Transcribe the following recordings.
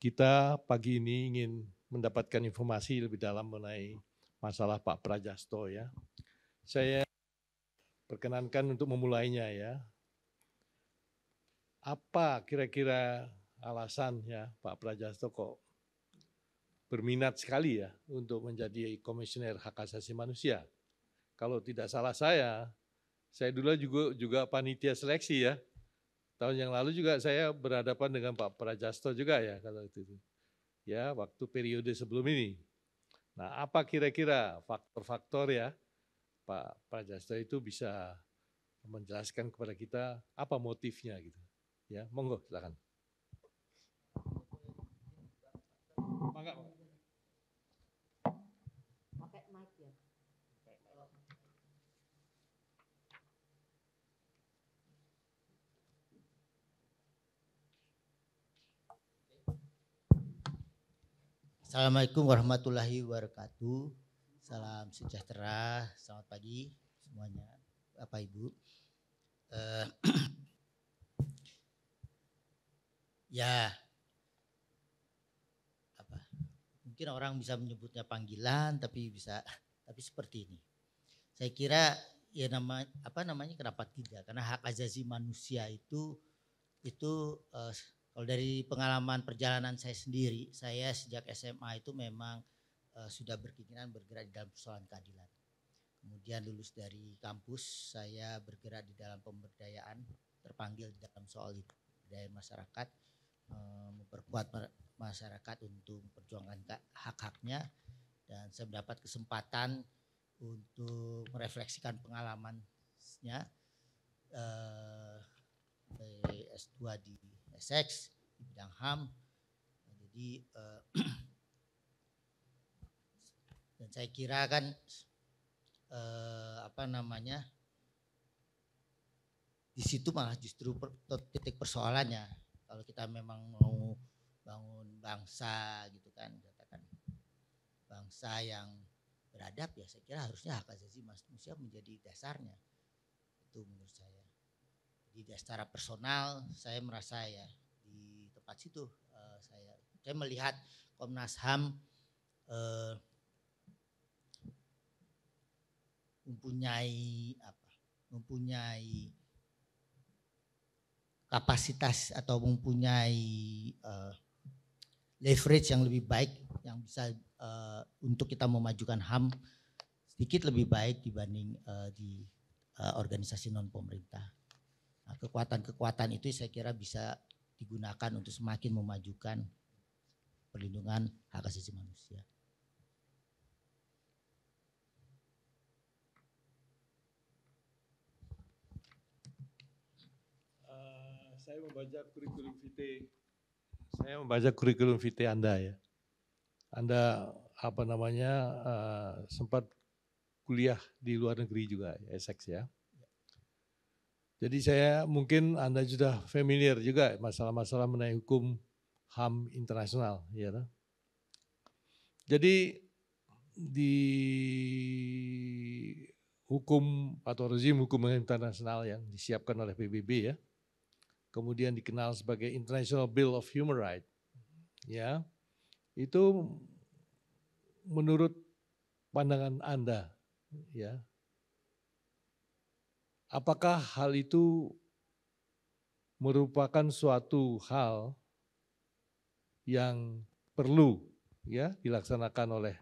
kita pagi ini ingin mendapatkan informasi lebih dalam mengenai masalah Pak Prajasto ya. Saya perkenankan untuk memulainya ya. Apa kira-kira alasan ya Pak Prajasto kok berminat sekali ya untuk menjadi komisioner hak asasi manusia? Kalau tidak salah saya, saya dulu juga juga panitia seleksi ya tahun yang lalu juga saya berhadapan dengan Pak Prajasto juga ya kalau itu. Ya, waktu periode sebelum ini. Nah, apa kira-kira faktor-faktor ya Pak Prajasto itu bisa menjelaskan kepada kita apa motifnya gitu. Ya, monggo silakan. Assalamualaikum warahmatullahi wabarakatuh. Salam sejahtera, selamat pagi semuanya, Bapak Ibu. Uh, ya, apa? Mungkin orang bisa menyebutnya panggilan, tapi bisa, tapi seperti ini. Saya kira ya nama apa namanya kenapa tidak? Karena hak asasi manusia itu itu uh, kalau dari pengalaman perjalanan saya sendiri, saya sejak SMA itu memang uh, sudah berkeinginan bergerak di dalam persoalan keadilan. Kemudian lulus dari kampus, saya bergerak di dalam pemberdayaan, terpanggil di dalam soal itu, daya masyarakat, uh, memperkuat masyarakat untuk memperjuangkan hak-haknya, dan saya mendapat kesempatan untuk merefleksikan pengalamannya uh, S2 di seks di bidang HAM. Jadi uh, dan saya kira kan uh, apa namanya di situ malah justru per, titik persoalannya kalau kita memang mau bangun bangsa gitu kan katakan bangsa yang beradab ya saya kira harusnya hak asasi manusia menjadi dasarnya itu menurut saya jadi secara personal saya merasa ya tempat situ uh, saya saya melihat Komnas HAM uh, mempunyai apa? mempunyai kapasitas atau mempunyai uh, leverage yang lebih baik yang bisa uh, untuk kita memajukan HAM sedikit lebih baik dibanding uh, di uh, organisasi non pemerintah. Nah, kekuatan-kekuatan itu saya kira bisa digunakan untuk semakin memajukan perlindungan hak asasi manusia. Uh, saya membaca kurikulum vitae, saya membaca kurikulum vitae Anda ya. Anda apa namanya uh, sempat kuliah di luar negeri juga, Essex ya. Jadi saya mungkin Anda sudah familiar juga masalah-masalah mengenai hukum HAM internasional. Ya, Jadi di hukum atau rezim hukum internasional yang disiapkan oleh PBB ya, kemudian dikenal sebagai International Bill of Human Rights, ya, itu menurut pandangan Anda, ya, Apakah hal itu merupakan suatu hal yang perlu ya dilaksanakan oleh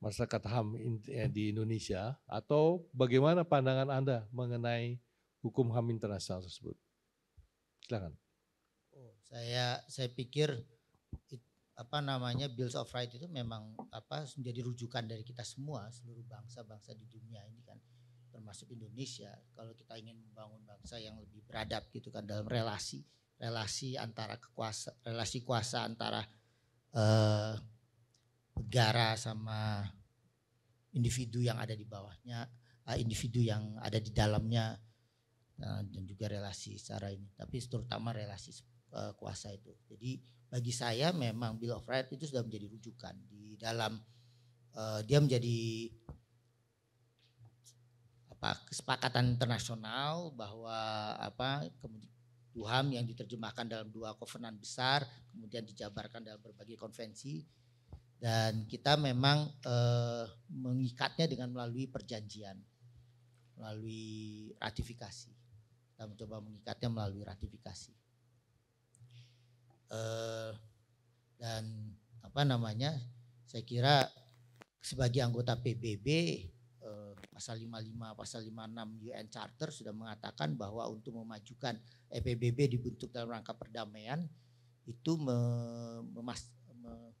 masyarakat HAM eh, di Indonesia atau bagaimana pandangan Anda mengenai hukum HAM internasional tersebut? Silakan. Oh, saya saya pikir apa namanya Bills of Rights itu memang apa menjadi rujukan dari kita semua seluruh bangsa-bangsa di dunia ini kan termasuk Indonesia. Kalau kita ingin membangun bangsa yang lebih beradab gitu kan dalam relasi relasi antara kekuasa relasi kuasa antara uh, negara sama individu yang ada di bawahnya uh, individu yang ada di dalamnya uh, dan juga relasi secara ini. Tapi terutama relasi uh, kuasa itu. Jadi bagi saya memang Bill of Rights itu sudah menjadi rujukan. Di dalam uh, dia menjadi kesepakatan internasional bahwa apa Duham yang diterjemahkan dalam dua kovenan besar, kemudian dijabarkan dalam berbagai konvensi. Dan kita memang eh, mengikatnya dengan melalui perjanjian, melalui ratifikasi. Kita mencoba mengikatnya melalui ratifikasi. Eh, dan apa namanya? Saya kira sebagai anggota PBB pasal 55 pasal 56 UN Charter sudah mengatakan bahwa untuk memajukan EPBB dibentuk dalam rangka perdamaian itu me, memas, me,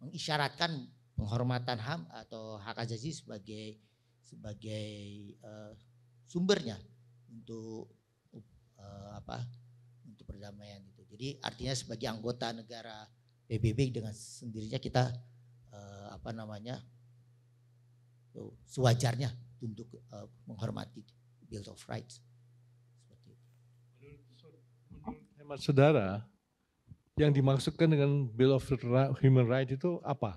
mengisyaratkan penghormatan HAM atau hak asasi sebagai sebagai uh, sumbernya untuk uh, apa untuk perdamaian itu. Jadi artinya sebagai anggota negara PBB dengan sendirinya kita uh, apa namanya sewajarnya untuk uh, menghormati Bill of Rights. Seperti itu. Menurut hemat saudara, yang dimaksudkan dengan Bill of Human Rights itu apa?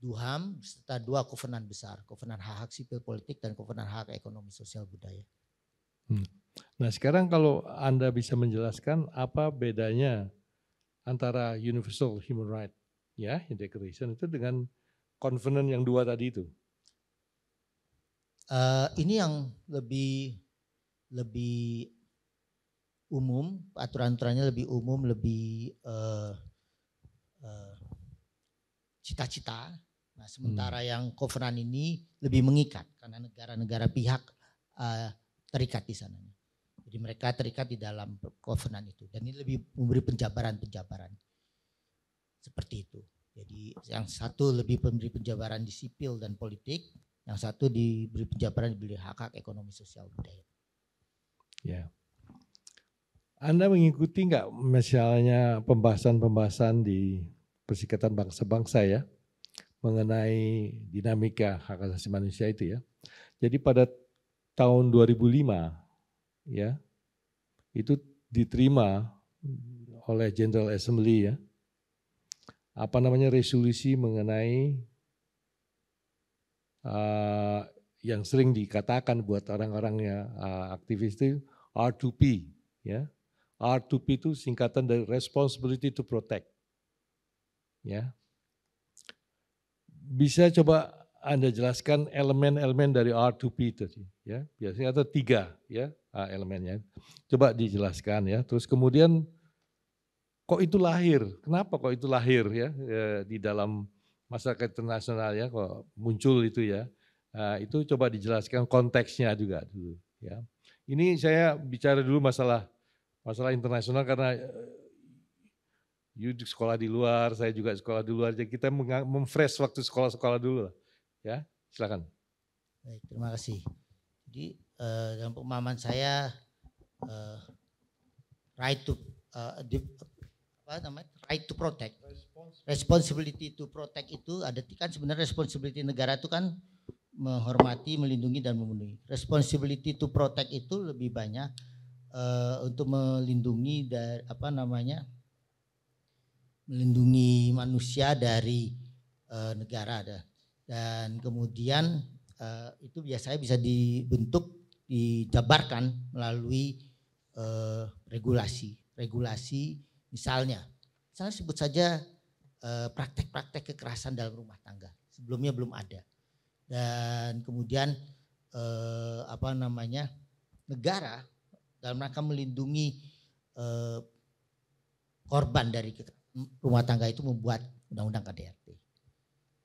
Duham serta dua kovenan besar, kovenan hak hak sipil politik dan kovenan hak ekonomi sosial budaya. Hmm. Nah sekarang kalau Anda bisa menjelaskan apa bedanya antara Universal Human Rights ya Declaration itu dengan Covenant yang dua tadi itu? Uh, ini yang lebih lebih umum, aturan-aturannya lebih umum, lebih uh, uh, cita-cita. Nah, sementara hmm. yang covenant ini lebih mengikat karena negara-negara pihak uh, terikat di sana. Jadi mereka terikat di dalam covenant itu dan ini lebih memberi penjabaran-penjabaran seperti itu. Jadi yang satu lebih memberi penjabaran di sipil dan politik, yang satu diberi penjabaran diberi hak-hak ekonomi sosial budaya. Ya. Anda mengikuti nggak misalnya pembahasan-pembahasan di Persikatan Bangsa-Bangsa ya mengenai dinamika hak asasi manusia itu ya. Jadi pada tahun 2005 ya itu diterima oleh General Assembly ya apa namanya resolusi mengenai uh, yang sering dikatakan buat orang-orang ya uh, aktivis itu R2P ya R2P itu singkatan dari responsibility to protect. Ya. Bisa coba Anda jelaskan elemen-elemen dari R2P itu ya. Biasanya ada tiga ya elemennya. Coba dijelaskan ya. Terus kemudian kok itu lahir? Kenapa kok itu lahir ya di dalam masyarakat internasional ya kok muncul itu ya. Nah, itu coba dijelaskan konteksnya juga dulu ya. Ini saya bicara dulu masalah masalah internasional karena eh, you sekolah di luar, saya juga sekolah di luar, jadi kita memfresh waktu sekolah-sekolah dulu lah. Ya, silakan. Baik, terima kasih. Jadi uh, dalam pemahaman saya uh, right to uh, apa namanya right to protect, responsibility to protect itu ada kan sebenarnya responsibility negara itu kan menghormati, melindungi dan memenuhi. Responsibility to protect itu lebih banyak uh, untuk melindungi dari apa namanya melindungi manusia dari uh, negara ada. Dan kemudian uh, itu biasanya bisa dibentuk dijabarkan melalui uh, regulasi. Regulasi misalnya misalnya sebut saja praktek-praktek uh, kekerasan dalam rumah tangga. Sebelumnya belum ada. Dan kemudian uh, apa namanya negara dalam rangka melindungi eh, korban dari rumah tangga itu membuat undang-undang KDRT.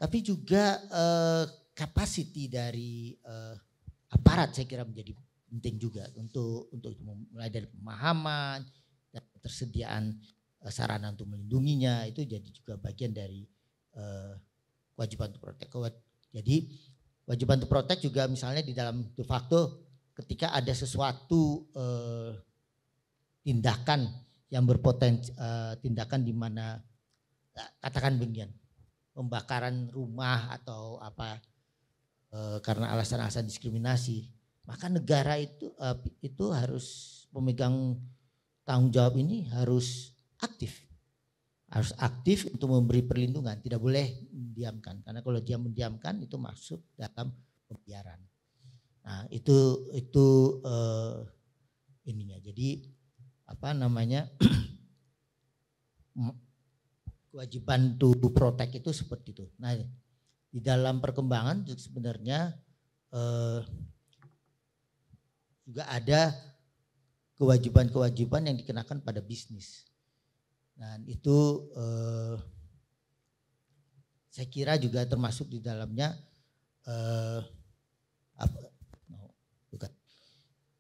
Tapi juga eh, kapasiti dari eh, aparat saya kira menjadi penting juga untuk untuk mulai dari pemahaman dan ketersediaan eh, sarana untuk melindunginya itu jadi juga bagian dari eh, kewajiban untuk protek. Jadi kewajiban untuk protek juga misalnya di dalam de facto ketika ada sesuatu uh, tindakan yang berpotensi uh, tindakan di mana uh, katakan begini pembakaran rumah atau apa uh, karena alasan-alasan diskriminasi maka negara itu uh, itu harus pemegang tanggung jawab ini harus aktif harus aktif untuk memberi perlindungan tidak boleh mendiamkan karena kalau dia mendiamkan itu masuk dalam pembiaran Nah, itu itu uh, ininya. Jadi apa namanya kewajiban to protect itu seperti itu. Nah di dalam perkembangan sebenarnya eh, juga ada kewajiban-kewajiban yang dikenakan pada bisnis. Dan itu eh, saya kira juga termasuk di dalamnya eh, apa, no, bukan.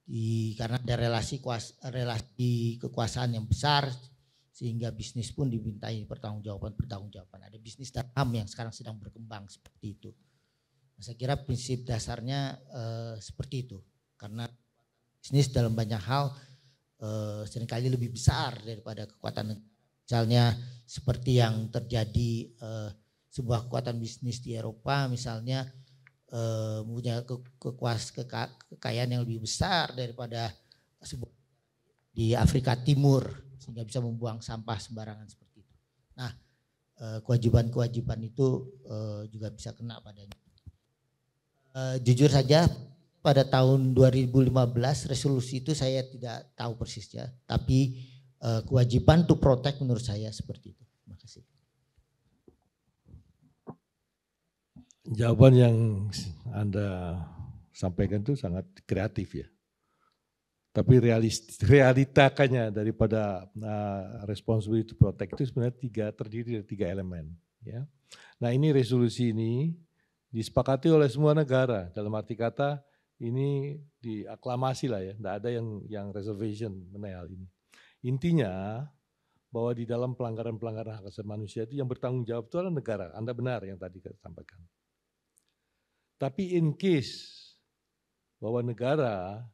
Di karena ada relasi kuas, relasi kekuasaan yang besar sehingga bisnis pun dimintai pertanggungjawaban pertanggungjawaban. Ada bisnis dan ham yang sekarang sedang berkembang seperti itu. Nah, saya kira prinsip dasarnya eh, seperti itu. Karena bisnis dalam banyak hal eh, sering kali lebih besar daripada kekuatan misalnya seperti yang terjadi eh, sebuah kekuatan bisnis di Eropa misalnya eh, punya ke, kekuas, keka, kekayaan yang lebih besar daripada sebuah di Afrika Timur sehingga bisa membuang sampah sembarangan seperti itu. Nah, eh, kewajiban-kewajiban itu eh, juga bisa kena padanya. Eh, jujur saja pada tahun 2015 resolusi itu saya tidak tahu persisnya, tapi kewajiban to protect menurut saya seperti itu. Terima kasih. Jawaban yang Anda sampaikan itu sangat kreatif ya. Tapi realis, realitakannya daripada uh, responsibility to protect itu sebenarnya tiga terdiri dari tiga elemen. Ya. Nah ini resolusi ini disepakati oleh semua negara dalam arti kata ini diaklamasi lah ya, tidak ada yang yang reservation hal ini. Intinya bahwa di dalam pelanggaran-pelanggaran hak asasi manusia itu yang bertanggung jawab itu adalah negara. Anda benar yang tadi saya sampaikan. Tapi in case bahwa negara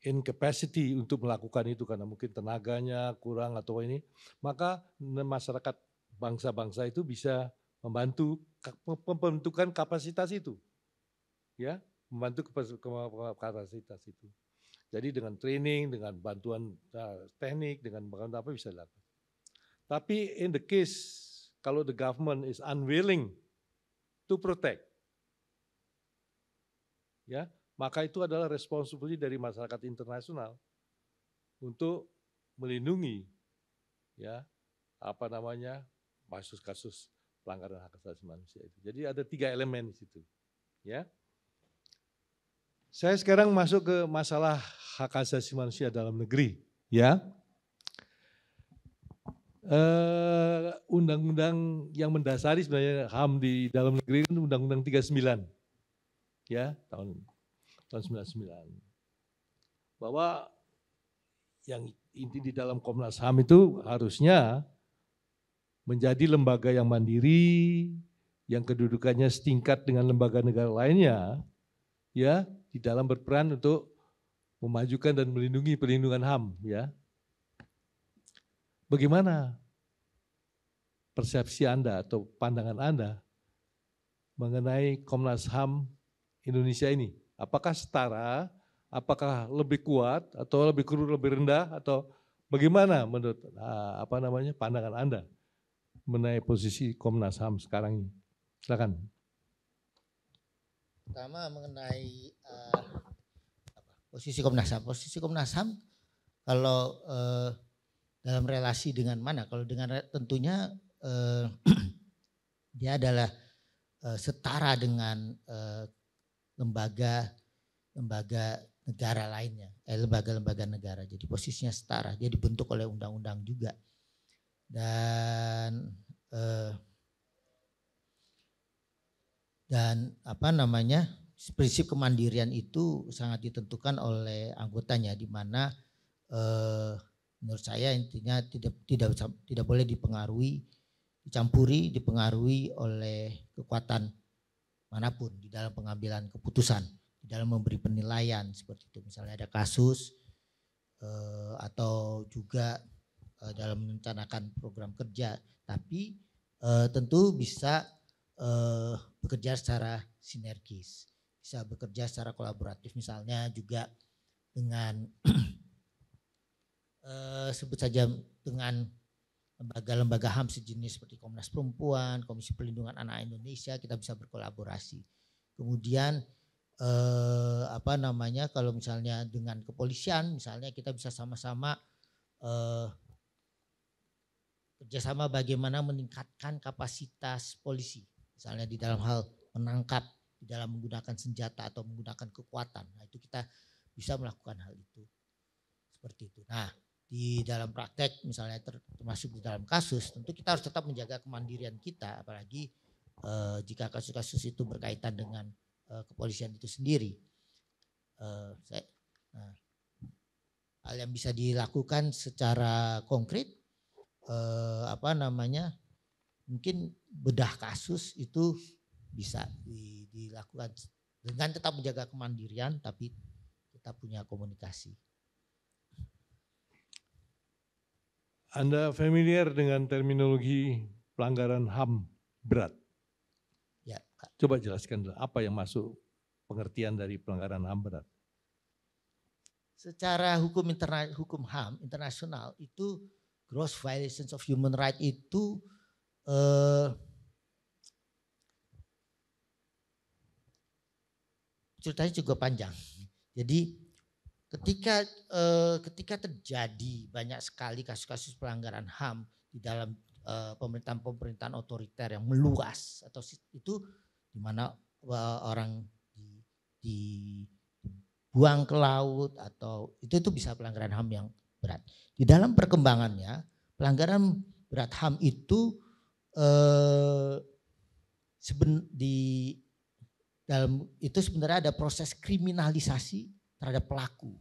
incapacity untuk melakukan itu karena mungkin tenaganya kurang atau ini, maka masyarakat bangsa-bangsa itu bisa membantu pembentukan kapasitas itu. Ya, membantu kapasitas itu. Jadi dengan training, dengan bantuan uh, teknik, dengan bantuan apa bisa dilakukan. Tapi in the case kalau the government is unwilling to protect, ya maka itu adalah responsibility dari masyarakat internasional untuk melindungi ya apa namanya kasus-kasus pelanggaran hak asasi manusia itu. Jadi ada tiga elemen di situ. Ya. Saya sekarang masuk ke masalah hak asasi manusia dalam negeri, ya. Eh, undang-undang uh, yang mendasari sebenarnya HAM di dalam negeri itu Undang-Undang 39 ya tahun tahun 99 bahwa yang inti di dalam Komnas HAM itu harusnya menjadi lembaga yang mandiri, yang kedudukannya setingkat dengan lembaga negara lainnya, ya di dalam berperan untuk memajukan dan melindungi perlindungan HAM, ya. Bagaimana persepsi Anda atau pandangan Anda mengenai Komnas HAM Indonesia ini? Apakah setara? Apakah lebih kuat atau lebih kurang lebih rendah atau bagaimana menurut ah, apa namanya pandangan Anda mengenai posisi Komnas HAM sekarang ini? Silakan. Pertama mengenai uh, posisi Komnas HAM. Posisi Komnas HAM kalau uh, dalam relasi dengan mana? Kalau dengan tentunya uh, dia adalah uh, setara dengan uh, lembaga negara lainnya, eh, lembaga-lembaga negara. Jadi posisinya setara. Dia dibentuk oleh undang-undang juga. Dan eh, dan apa namanya prinsip kemandirian itu sangat ditentukan oleh anggotanya di mana eh, menurut saya intinya tidak tidak tidak boleh dipengaruhi dicampuri dipengaruhi oleh kekuatan mana pun di dalam pengambilan keputusan, di dalam memberi penilaian seperti itu. Misalnya ada kasus eh, atau juga eh, dalam merencanakan program kerja, tapi eh, tentu bisa eh, bekerja secara sinergis, bisa bekerja secara kolaboratif. Misalnya juga dengan eh, sebut saja dengan lembaga-lembaga HAM sejenis seperti Komnas Perempuan, Komisi Perlindungan Anak Indonesia, kita bisa berkolaborasi. Kemudian eh, apa namanya kalau misalnya dengan kepolisian, misalnya kita bisa sama-sama eh, kerjasama bagaimana meningkatkan kapasitas polisi, misalnya di dalam hal menangkap, di dalam menggunakan senjata atau menggunakan kekuatan. Nah itu kita bisa melakukan hal itu seperti itu. Nah di dalam praktek misalnya termasuk di dalam kasus, tentu kita harus tetap menjaga kemandirian kita, apalagi eh, jika kasus-kasus itu berkaitan dengan eh, kepolisian itu sendiri. Eh, saya, nah, hal yang bisa dilakukan secara konkret eh, apa namanya mungkin bedah kasus itu bisa di, dilakukan dengan tetap menjaga kemandirian tapi tetap punya komunikasi. Anda familiar dengan terminologi pelanggaran HAM berat? Ya, Coba jelaskan apa yang masuk pengertian dari pelanggaran HAM berat. Secara hukum interna hukum HAM internasional itu gross violations of human right itu eh, ceritanya juga panjang. Jadi ketika eh, ketika terjadi banyak sekali kasus-kasus pelanggaran HAM di dalam eh, pemerintahan-pemerintahan otoriter yang meluas atau itu di mana orang di, dibuang ke laut atau itu itu bisa pelanggaran HAM yang berat. Di dalam perkembangannya, pelanggaran berat HAM itu eh, seben, di dalam itu sebenarnya ada proses kriminalisasi terhadap pelaku.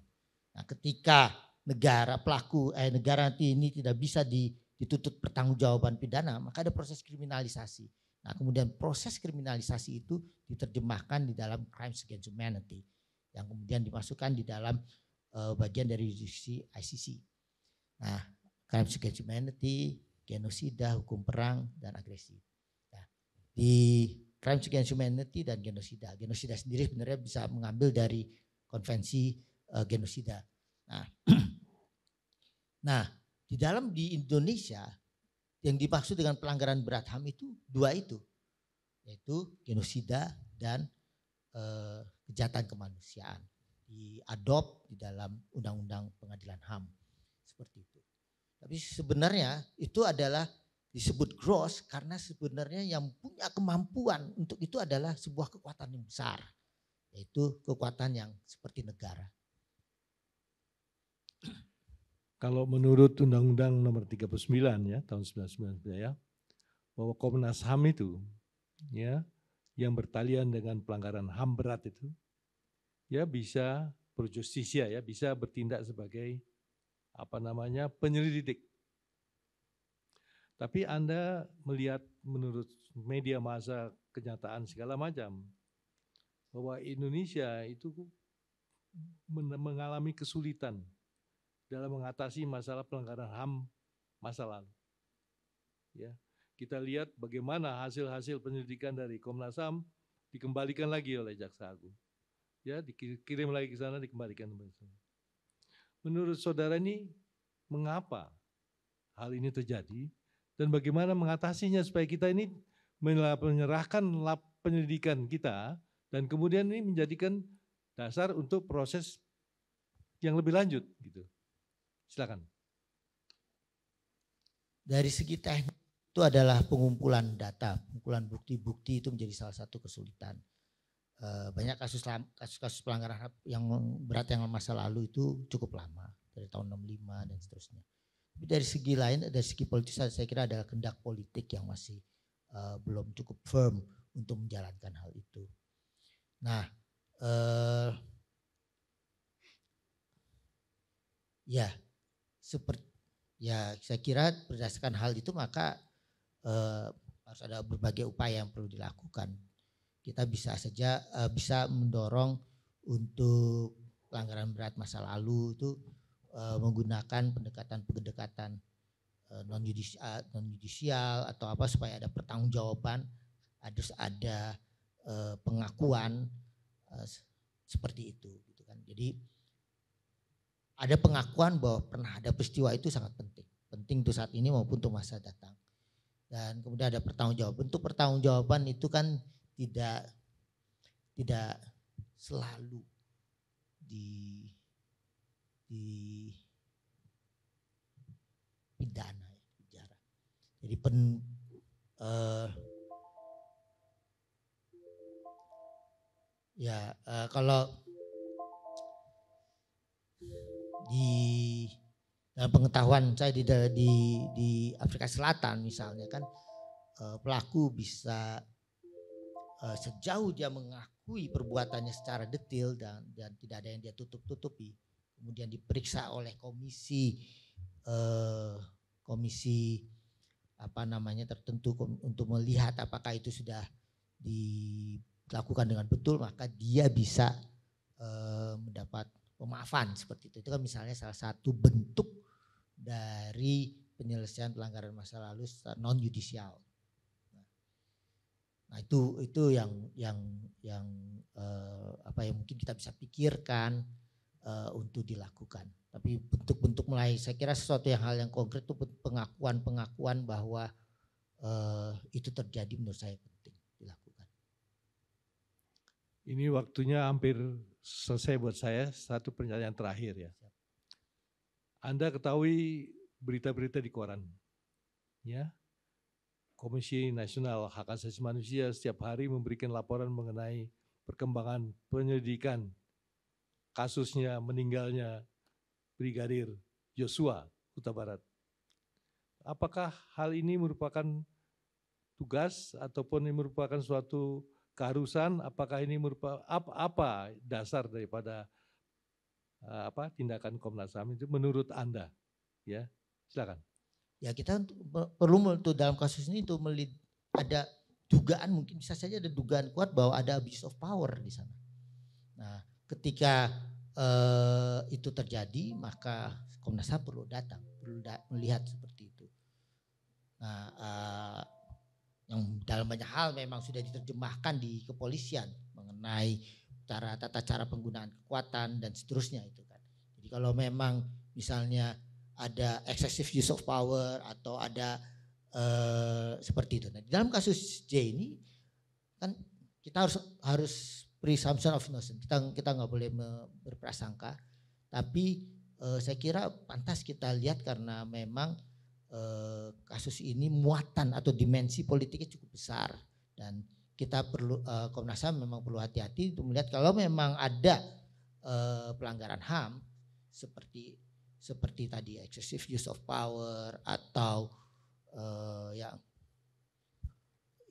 Nah, ketika negara pelaku eh negara nanti ini tidak bisa dituntut pertanggungjawaban pidana, maka ada proses kriminalisasi. Nah, kemudian proses kriminalisasi itu diterjemahkan di dalam crimes against humanity yang kemudian dimasukkan di dalam uh, bagian dari jurisdiksi ICC. Nah, crimes against humanity, genosida, hukum perang, dan agresi. Nah, di crimes against humanity dan genosida. Genosida sendiri sebenarnya bisa mengambil dari konvensi uh, genosida. Nah, nah, di dalam di Indonesia yang dimaksud dengan pelanggaran berat HAM itu dua itu, yaitu genosida dan uh, kejahatan kemanusiaan diadop di dalam undang-undang pengadilan HAM seperti itu. Tapi sebenarnya itu adalah disebut gross karena sebenarnya yang punya kemampuan untuk itu adalah sebuah kekuatan yang besar yaitu kekuatan yang seperti negara. Kalau menurut Undang-Undang Nomor 39 ya tahun 1999 ya bahwa Komnas HAM itu ya yang bertalian dengan pelanggaran HAM berat itu ya bisa berjustisia ya, bisa bertindak sebagai apa namanya penyelidik. Tapi Anda melihat menurut media masa kenyataan segala macam bahwa Indonesia itu mengalami kesulitan dalam mengatasi masalah pelanggaran HAM masa lalu. Ya, kita lihat bagaimana hasil-hasil penyelidikan dari Komnas HAM dikembalikan lagi oleh Jaksa Agung ya dikirim lagi ke sana dikembalikan ke sana. Menurut saudara ini mengapa hal ini terjadi dan bagaimana mengatasinya supaya kita ini menyerahkan lap penyelidikan kita dan kemudian ini menjadikan dasar untuk proses yang lebih lanjut gitu. Silakan. Dari segi teknik itu adalah pengumpulan data, pengumpulan bukti-bukti itu menjadi salah satu kesulitan. Eh, banyak kasus kasus pelanggaran yang berat yang masa lalu itu cukup lama dari tahun 65 dan seterusnya. Tapi dari segi lain dari segi politis saya kira adalah kendak politik yang masih uh, belum cukup firm untuk menjalankan hal itu. Nah, uh, ya seperti ya saya kira berdasarkan hal itu maka uh, harus ada berbagai upaya yang perlu dilakukan kita bisa saja uh, bisa mendorong untuk pelanggaran berat masa lalu itu uh, menggunakan pendekatan-pendekatan uh, judicial, non judicial atau apa supaya ada pertanggungjawaban, harus ada uh, pengakuan uh, seperti itu gitu kan. Jadi ada pengakuan bahwa pernah ada peristiwa itu sangat penting. Penting untuk saat ini maupun untuk masa datang. Dan kemudian ada pertanggungjawaban. Untuk pertanggungjawaban itu kan tidak tidak selalu di di Jadi pen, uh, ya uh, kalau di dalam pengetahuan saya di di di Afrika Selatan misalnya kan uh, pelaku bisa uh, sejauh dia mengakui perbuatannya secara detail dan dan tidak ada yang dia tutup-tutupi kemudian diperiksa oleh komisi uh, komisi apa namanya tertentu untuk melihat apakah itu sudah dilakukan dengan betul maka dia bisa uh, mendapat pemaafan seperti itu. Itu kan misalnya salah satu bentuk dari penyelesaian pelanggaran masa lalu non yudisial. Nah, itu itu yang yang yang uh, apa yang mungkin kita bisa pikirkan uh, untuk dilakukan. Tapi bentuk-bentuk mulai saya kira sesuatu yang hal yang konkret itu pengakuan-pengakuan bahwa uh, itu terjadi menurut saya penting dilakukan. Ini waktunya hampir selesai buat saya. Satu pertanyaan terakhir ya. Anda ketahui berita-berita di koran, ya. Komisi Nasional Hak Asasi Manusia setiap hari memberikan laporan mengenai perkembangan penyelidikan kasusnya meninggalnya Brigadir Joshua Huta Barat. Apakah hal ini merupakan tugas ataupun ini merupakan suatu keharusan? Apakah ini merupakan apa, apa dasar daripada eh, apa tindakan Komnas HAM itu menurut Anda? Ya, silakan. Ya kita perlu untuk dalam kasus ini itu ada dugaan mungkin bisa saja ada dugaan kuat bahwa ada abuse of power di sana. Nah, ketika uh, itu terjadi maka Komnas HAM perlu datang, perlu da melihat seperti itu. Nah, uh, yang dalam banyak hal memang sudah diterjemahkan di kepolisian mengenai cara tata cara penggunaan kekuatan dan seterusnya itu kan. Jadi kalau memang misalnya ada excessive use of power atau ada uh, seperti itu. Nah, dalam kasus J ini kan kita harus harus presumption of innocence. Kita kita nggak boleh berprasangka. Tapi uh, saya kira pantas kita lihat karena memang uh, kasus ini muatan atau dimensi politiknya cukup besar dan kita perlu Komnas HAM memang perlu hati-hati untuk melihat kalau memang ada pelanggaran HAM seperti seperti tadi excessive use of power atau uh, yang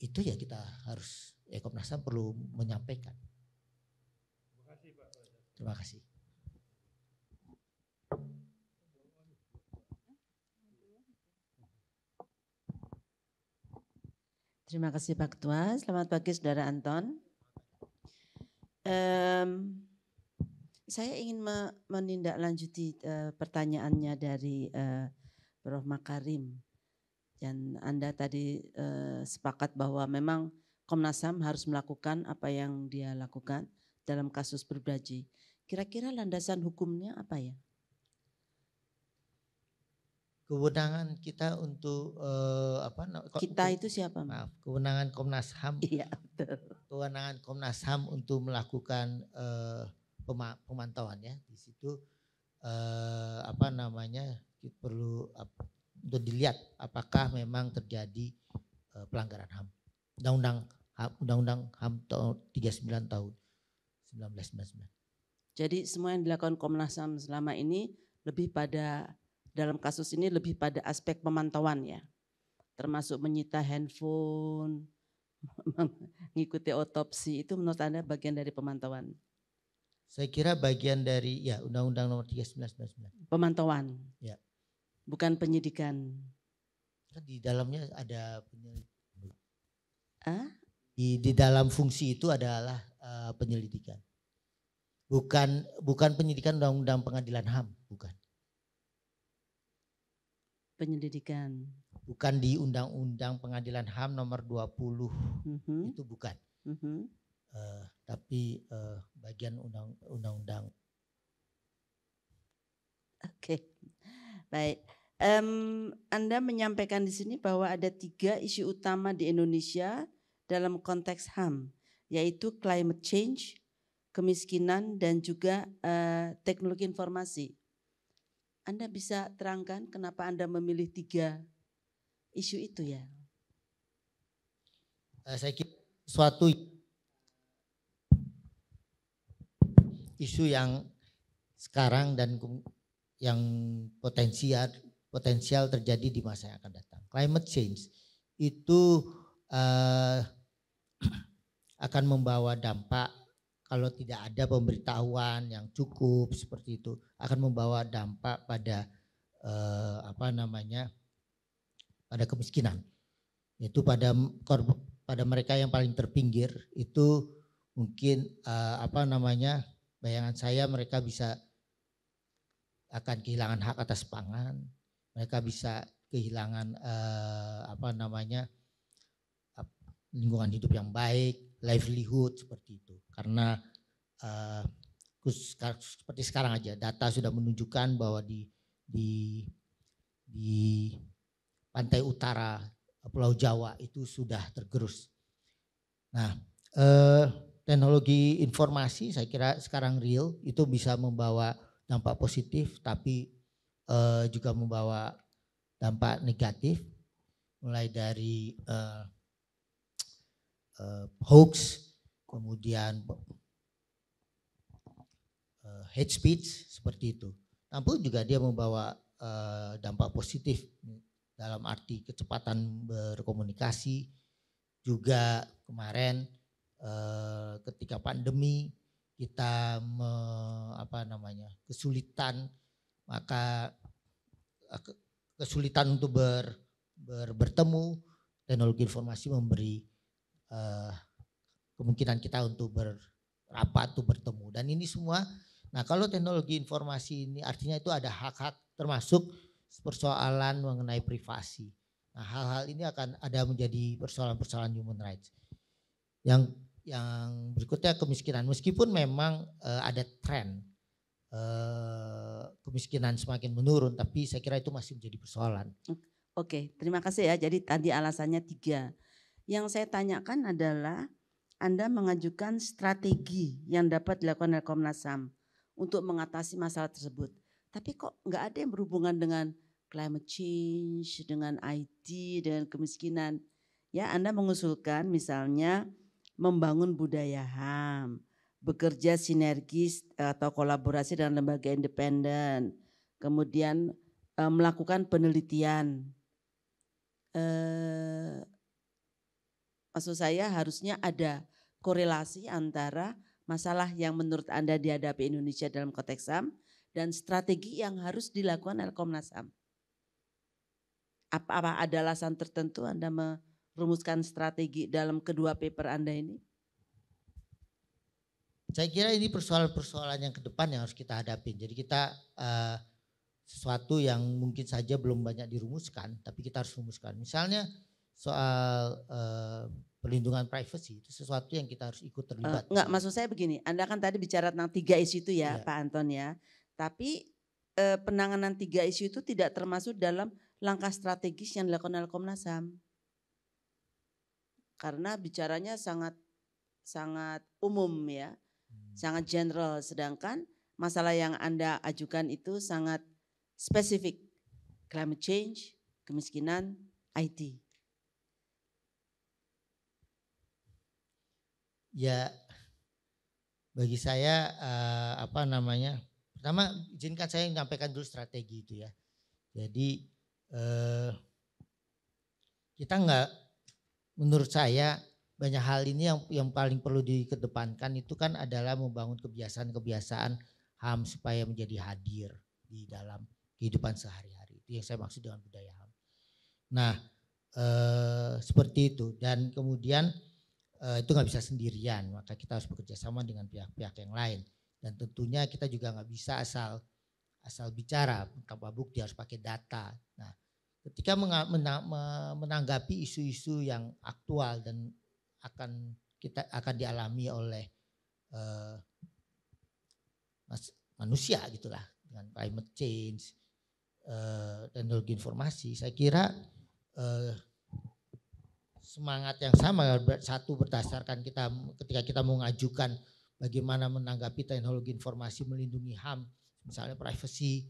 itu ya kita harus ya Komnas HAM perlu menyampaikan. Terima kasih. Terima kasih Pak Ketua. Selamat pagi Saudara Anton. Um, saya ingin menindaklanjuti uh, pertanyaannya dari uh, Prof. Makarim. Dan Anda tadi uh, sepakat bahwa memang Komnas HAM harus melakukan apa yang dia lakukan dalam kasus berbaji. Kira-kira landasan hukumnya apa ya? Kewenangan kita untuk uh, apa? Kita itu siapa? Maaf, kewenangan Komnas HAM. Iya betul. Kewenangan Komnas HAM untuk melakukan uh, pemantauan ya di situ uh, apa namanya perlu uh, untuk dilihat apakah memang terjadi uh, pelanggaran HAM. Undang-undang Undang-Undang HAM tahun 39 tahun 1999. Jadi semua yang dilakukan Komnas HAM selama ini lebih pada dalam kasus ini lebih pada aspek pemantauan ya. Termasuk menyita handphone, mengikuti otopsi itu menurut Anda bagian dari pemantauan? Saya kira bagian dari ya Undang-Undang Nomor 39 Pemantauan. Ya. Bukan penyidikan. Kan di dalamnya ada penyelidikan. Ah? Di, di dalam fungsi itu adalah uh, penyelidikan. Bukan bukan penyidikan undang-undang pengadilan HAM, bukan. Penyelidikan. Bukan di undang-undang pengadilan HAM nomor 20 mm -hmm. itu bukan. Mm -hmm. Uh, tapi uh, bagian undang-undang. Oke, okay. baik. Um, Anda menyampaikan di sini bahwa ada tiga isu utama di Indonesia dalam konteks HAM, yaitu climate change, kemiskinan dan juga uh, teknologi informasi. Anda bisa terangkan kenapa Anda memilih tiga isu itu ya? Uh, saya kira suatu isu yang sekarang dan yang potensial potensial terjadi di masa yang akan datang. Climate change itu uh, akan membawa dampak kalau tidak ada pemberitahuan yang cukup seperti itu akan membawa dampak pada uh, apa namanya pada kemiskinan yaitu pada pada mereka yang paling terpinggir itu mungkin uh, apa namanya bayangan saya mereka bisa akan kehilangan hak atas pangan, mereka bisa kehilangan eh, apa namanya lingkungan hidup yang baik, livelihood seperti itu. Karena eh, seperti sekarang aja data sudah menunjukkan bahwa di di di pantai utara Pulau Jawa itu sudah tergerus. Nah, eh, teknologi informasi saya kira sekarang real itu bisa membawa dampak positif tapi uh, juga membawa dampak negatif mulai dari uh, uh, hoax kemudian uh, hate speech seperti itu. Namun juga dia membawa uh, dampak positif dalam arti kecepatan berkomunikasi juga kemarin Eh, ketika pandemi kita me, apa namanya kesulitan maka eh, kesulitan untuk ber, ber, bertemu teknologi informasi memberi uh, kemungkinan kita untuk berapat untuk bertemu. Dan ini semua nah kalau teknologi informasi ini artinya itu ada hak-hak termasuk persoalan mengenai privasi. Nah hal-hal ini akan ada menjadi persoalan-persoalan human rights. Yang yang berikutnya kemiskinan. Meskipun memang uh, ada tren uh, kemiskinan semakin menurun, tapi saya kira itu masih menjadi persoalan. Oke, terima kasih ya. Jadi tadi alasannya tiga. Yang saya tanyakan adalah Anda mengajukan strategi yang dapat dilakukan oleh Komnas HAM untuk mengatasi masalah tersebut. Tapi kok nggak ada yang berhubungan dengan climate change, dengan IT, dengan kemiskinan. Ya, Anda mengusulkan misalnya membangun budaya HAM, bekerja sinergis atau kolaborasi dengan lembaga independen, kemudian e, melakukan penelitian. E, maksud saya harusnya ada korelasi antara masalah yang menurut Anda dihadapi Indonesia dalam konteks HAM dan strategi yang harus dilakukan oleh Komnas HAM. Apa, apa ada alasan tertentu Anda rumuskan strategi dalam kedua paper Anda ini? Saya kira ini persoalan-persoalan yang ke depan yang harus kita hadapi. Jadi kita uh, sesuatu yang mungkin saja belum banyak dirumuskan, tapi kita harus rumuskan. Misalnya soal uh, perlindungan privacy itu sesuatu yang kita harus ikut terlibat. Uh, enggak, maksud saya begini. Anda kan tadi bicara tentang tiga isu itu ya, yeah. Pak Anton ya. Tapi uh, penanganan tiga isu itu tidak termasuk dalam langkah strategis yang dilakukan oleh Komnas HAM karena bicaranya sangat sangat umum ya, hmm. sangat general. Sedangkan masalah yang Anda ajukan itu sangat spesifik, climate change, kemiskinan, IT. Ya, bagi saya uh, apa namanya? Pertama izinkan saya menyampaikan dulu strategi itu ya. Jadi uh, kita nggak menurut saya banyak hal ini yang yang paling perlu dikedepankan itu kan adalah membangun kebiasaan-kebiasaan HAM supaya menjadi hadir di dalam kehidupan sehari-hari. Itu yang saya maksud dengan budaya HAM. Nah, eh, seperti itu dan kemudian eh, itu nggak bisa sendirian, maka kita harus bekerja sama dengan pihak-pihak yang lain. Dan tentunya kita juga nggak bisa asal asal bicara tanpa bukti harus pakai data. Nah, ketika menanggapi isu-isu yang aktual dan akan kita akan dialami oleh uh, manusia gitulah dengan climate change uh, teknologi informasi saya kira uh, semangat yang sama satu berdasarkan kita ketika kita mengajukan bagaimana menanggapi teknologi informasi melindungi HAM misalnya privacy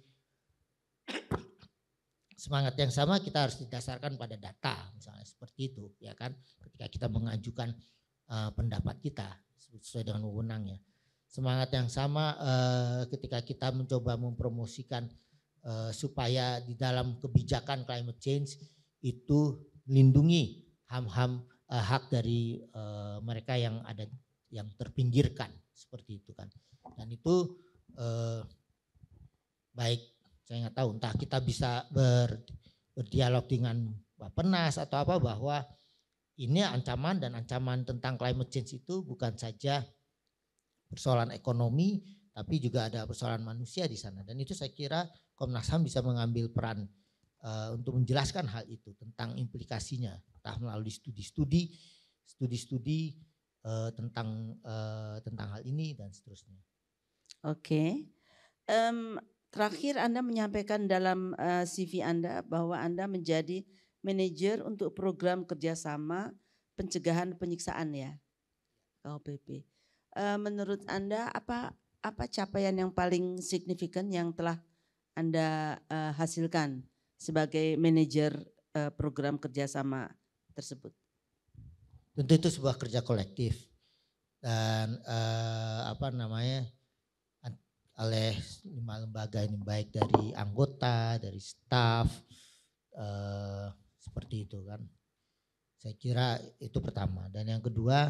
semangat yang sama kita harus didasarkan pada data misalnya seperti itu ya kan? Ketika kita mengajukan uh, pendapat kita sesuai dengan wewenangnya. Semangat yang sama uh, ketika kita mencoba mempromosikan uh, supaya di dalam kebijakan climate change itu lindungi ham-ham uh, hak dari uh, mereka yang ada yang terpinggirkan seperti itu kan. Dan itu uh, baik saya nggak tahu entah kita bisa ber, berdialog dengan Bapenas atau apa bahwa ini ancaman dan ancaman tentang climate change itu bukan saja persoalan ekonomi tapi juga ada persoalan manusia di sana dan itu saya kira Komnas HAM bisa mengambil peran uh, untuk menjelaskan hal itu tentang implikasinya entah melalui studi-studi studi-studi uh, tentang uh, tentang hal ini dan seterusnya. Oke. Okay. Um, Terakhir Anda menyampaikan dalam eh, CV Anda bahwa Anda menjadi manajer untuk program kerjasama pencegahan penyiksaan ya, KOPP. Eh, menurut Anda apa apa capaian yang paling signifikan yang telah Anda uh, hasilkan sebagai manajer program kerjasama tersebut? Tentu itu sebuah kerja kolektif dan apa namanya oleh lima lembaga ini baik dari anggota, dari staf eh, seperti itu kan. Saya kira itu pertama. Dan yang kedua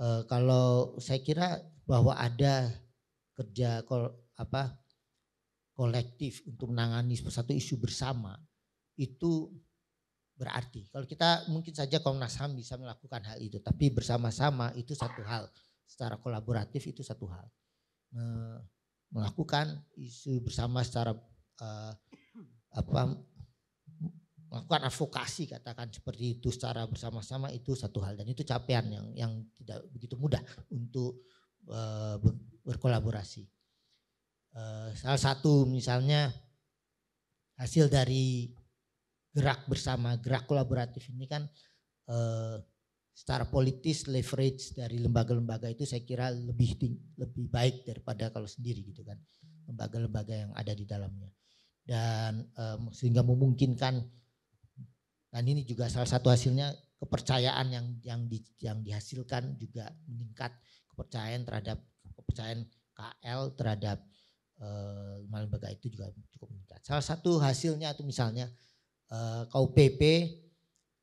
eh, kalau saya kira bahwa ada kerja kol, apa kolektif untuk menangani satu isu bersama itu berarti. Kalau kita mungkin saja Komnas HAM bisa melakukan hal itu tapi bersama-sama itu satu hal. Secara kolaboratif itu satu hal melakukan isu bersama secara uh, apa melakukan advokasi katakan seperti itu secara bersama-sama itu satu hal dan itu capaian yang yang tidak begitu mudah untuk uh, berkolaborasi. Uh, salah satu misalnya hasil dari gerak bersama gerak kolaboratif ini kan uh, secara politis leverage dari lembaga-lembaga itu saya kira lebih lebih baik daripada kalau sendiri gitu kan. Lembaga-lembaga yang ada di dalamnya. Dan um, sehingga memungkinkan dan ini juga salah satu hasilnya kepercayaan yang yang di, yang dihasilkan juga meningkat. Kepercayaan terhadap kepercayaan KL terhadap uh, lembaga itu juga cukup meningkat. Salah satu hasilnya itu misalnya uh, KUPP